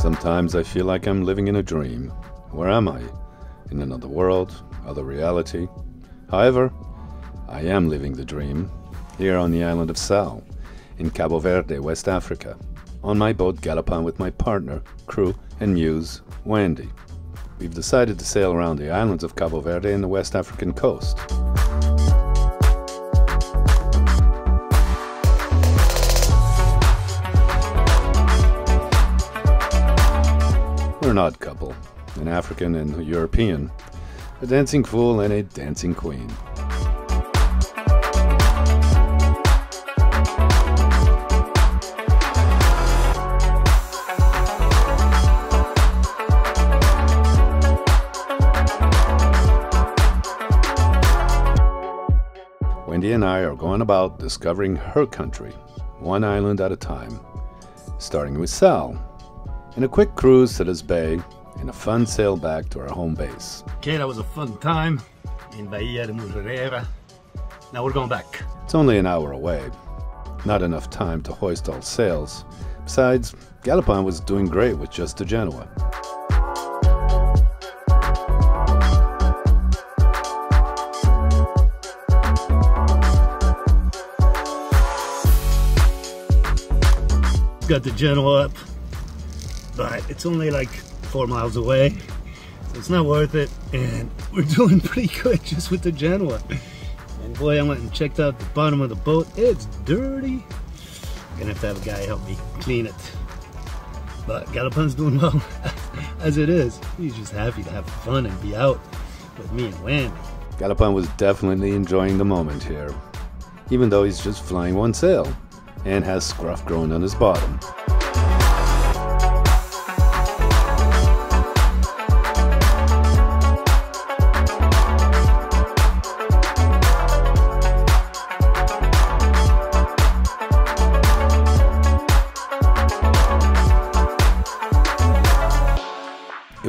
Sometimes I feel like I'm living in a dream. Where am I? In another world? Other reality? However, I am living the dream here on the island of Sal, in Cabo Verde, West Africa, on my boat Galopin with my partner, crew, and muse, Wendy. We've decided to sail around the islands of Cabo Verde and the West African coast. Odd couple, an African and a European, a dancing fool and a dancing queen. Wendy and I are going about discovering her country, one island at a time, starting with Sal, in a quick cruise to this bay, and a fun sail back to our home base. Okay, that was a fun time in Bahia de Murdeira. Now we're going back. It's only an hour away, not enough time to hoist all sails. Besides, Galopin was doing great with just the Genoa. Got the Genoa up, but it's only like four miles away, so it's not worth it. And we're doing pretty good just with the Genoa. And boy, I went and checked out the bottom of the boat. It's dirty. Gonna have to have a guy help me clean it. But Galopin's doing well as it is. He's just happy to have fun and be out with me and Wendy. Galopin was definitely enjoying the moment here, even though he's just flying one sail and has scruff growing on his bottom.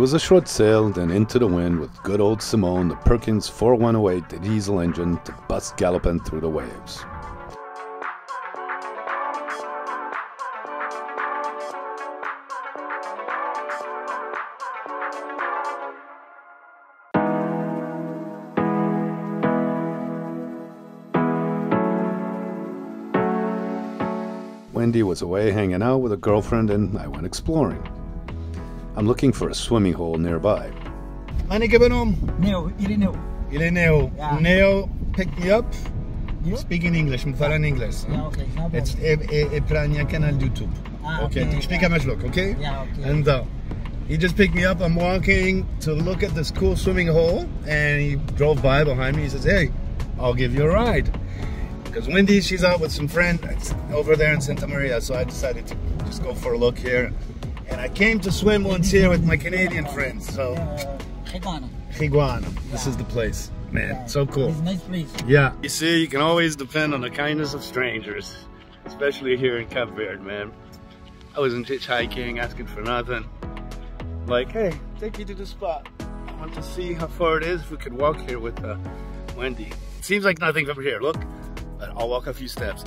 It was a short sail, then into the wind with good old Simone, the Perkins 4108 the diesel engine, to bust galloping through the waves. Wendy was away hanging out with a girlfriend, and I went exploring. I'm looking for a swimming hole nearby. Mane que benom? Neo, Irineu. Ireneo. Yeah. Neo picked me up. You? Speak in English, me fala in English. Yeah, okay, no problem. It's minha canal YouTube. Ah, okay, okay, tu explica yeah. mais logo, okay? Yeah, okay. And uh, he just picked me up. I'm walking to look at this cool swimming hole, and he drove by behind me. He says, "Hey, I'll give you a ride." Because Wendy, she's out with some friends over there in Santa Maria, so I decided to just go for a look here. And I came to swim once here with my Canadian friends. So, Hegana. Higuana, this is the place, man. So cool. It's a nice place. Yeah. You see, you can always depend on the kindness of strangers, especially here in Cape Verde, man. I wasn't hitchhiking, asking for nothing. Like, hey, take you to the spot. I want to see how far it is if we could walk here with uh, Wendy. It seems like nothing from here, look. But I'll walk a few steps.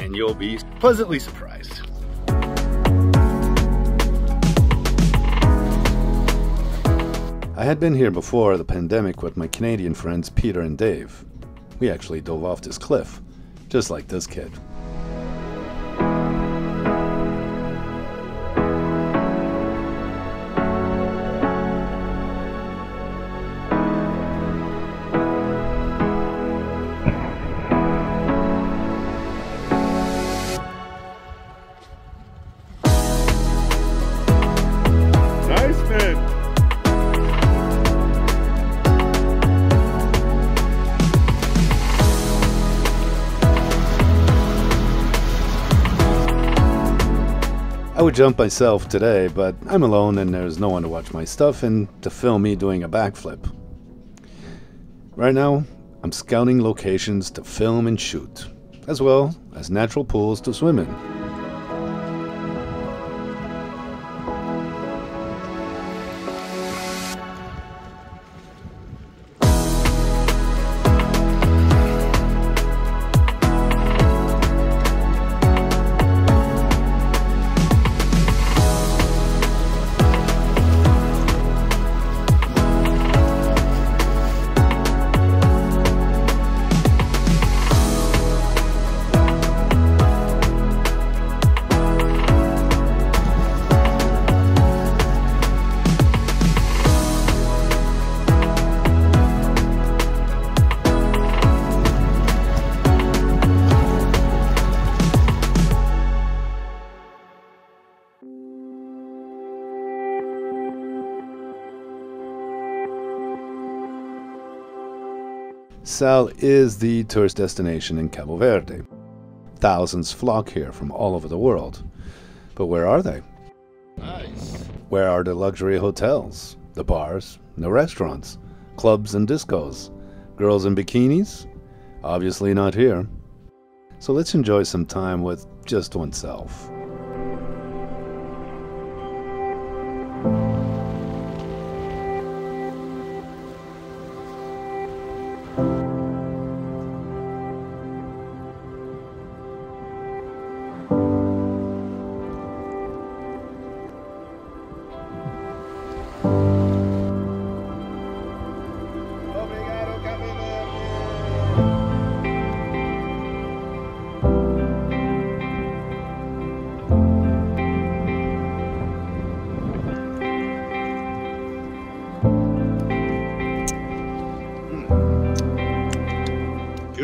And you'll be pleasantly surprised. I had been here before the pandemic with my Canadian friends Peter and Dave. We actually dove off this cliff, just like this kid. Would jump myself today, but I'm alone and there's no one to watch my stuff and to film me doing a backflip. Right now, I'm scouting locations to film and shoot, as well as natural pools to swim in. Sal is the tourist destination in Cabo Verde. Thousands flock here from all over the world. But where are they? Nice. Where are the luxury hotels, the bars, the restaurants, clubs and discos? Girls in bikinis? Obviously not here. So let's enjoy some time with just oneself.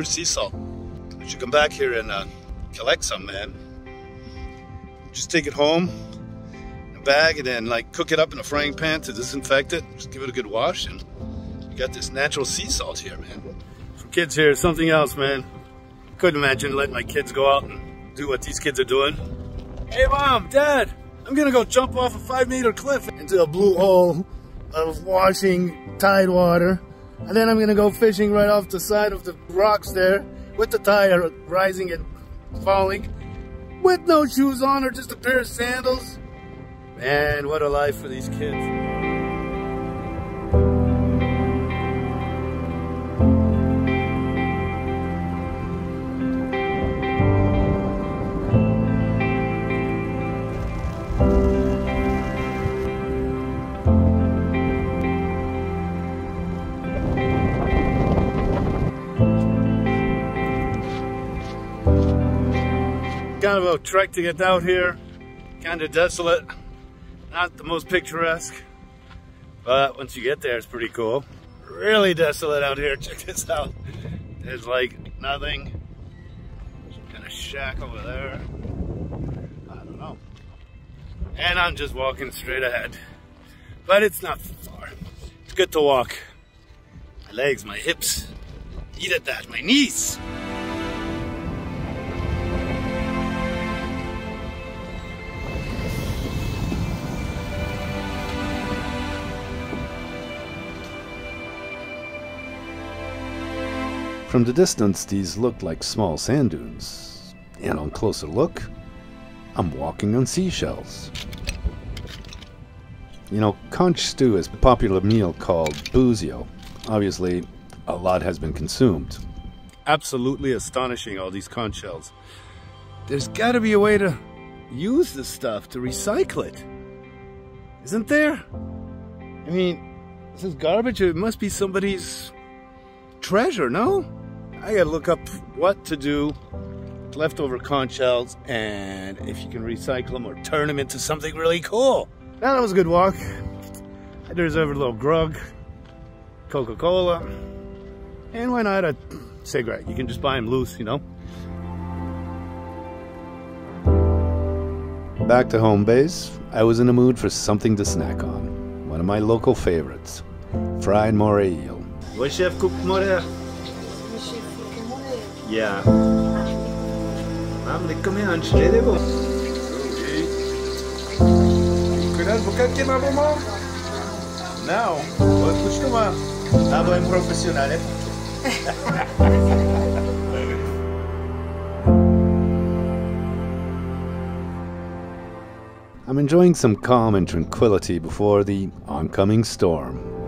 Here's sea salt. You should come back here and uh, collect some, man. Just take it home in a bag and then like cook it up in a frying pan to disinfect it. Just give it a good wash and you got this natural sea salt here, man. For kids here, something else, man. Couldn't imagine letting my kids go out and do what these kids are doing. Hey mom, dad, I'm gonna go jump off a five meter cliff into a blue hole of washing tide water. And then I'm gonna go fishing right off the side of the rocks there with the tide rising and falling with no shoes on or just a pair of sandals. Man, what a life for these kids. Kind of a trek to get out here. Kind of desolate. Not the most picturesque. But once you get there, it's pretty cool. Really desolate out here. Check this out. There's like nothing. Some kind of shack over there. I don't know. And I'm just walking straight ahead. But it's not far. It's good to walk. My legs, my hips. Eat at that, my knees. From the distance, these look like small sand dunes. And on closer look, I'm walking on seashells. You know, conch stew is a popular meal called buzio. Obviously, a lot has been consumed. Absolutely astonishing, all these conch shells. There's gotta be a way to use this stuff to recycle it. Isn't there? I mean, this is garbage. It must be somebody's treasure, no? I gotta look up what to do with leftover conch shells and if you can recycle them or turn them into something really cool. Now that was a good walk. I deserve a little grogue, Coca-Cola, and why not a cigarette? You can just buy them loose, you know? Back to home base, I was in the mood for something to snack on. One of my local favorites, fried moray eel. What chef cook moray? Yeah. Mam, lekko mi hanç ne de bu? Cuidado, vou queimar a mão. Não, vou acostumar. Tá bom, profissional, né? I'm enjoying some calm and tranquility before the oncoming storm.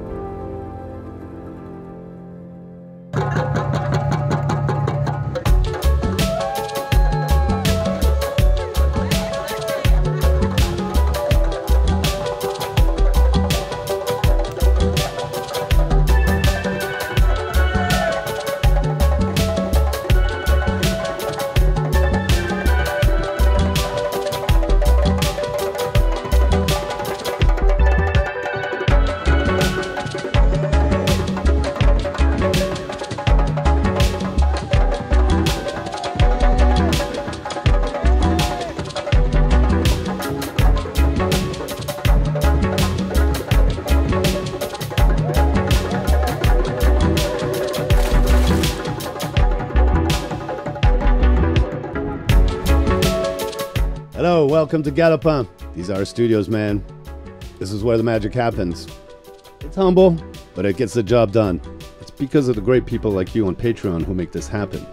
Welcome to Galopin. These are our studios, man. This is where the magic happens. It's humble, but it gets the job done. It's because of the great people like you on Patreon who make this happen.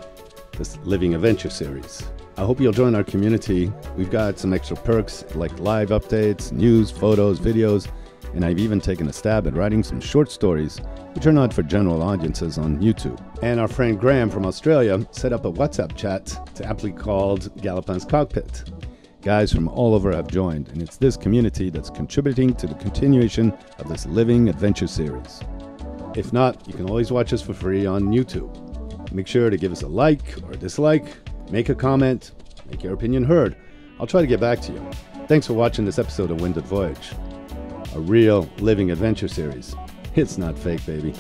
This Living Adventure series. I hope you'll join our community. We've got some extra perks like live updates, news, photos, videos, and I've even taken a stab at writing some short stories which are not for general audiences on YouTube. And our friend Graham from Australia set up a WhatsApp chat to aptly called Galopin's Cockpit. Guys from all over have joined, and it's this community that's contributing to the continuation of this living adventure series. If not, you can always watch us for free on YouTube. Make sure to give us a like or a dislike, make a comment, make your opinion heard. I'll try to get back to you. Thanks for watching this episode of Winded Voyage, a real living adventure series. It's not fake, baby.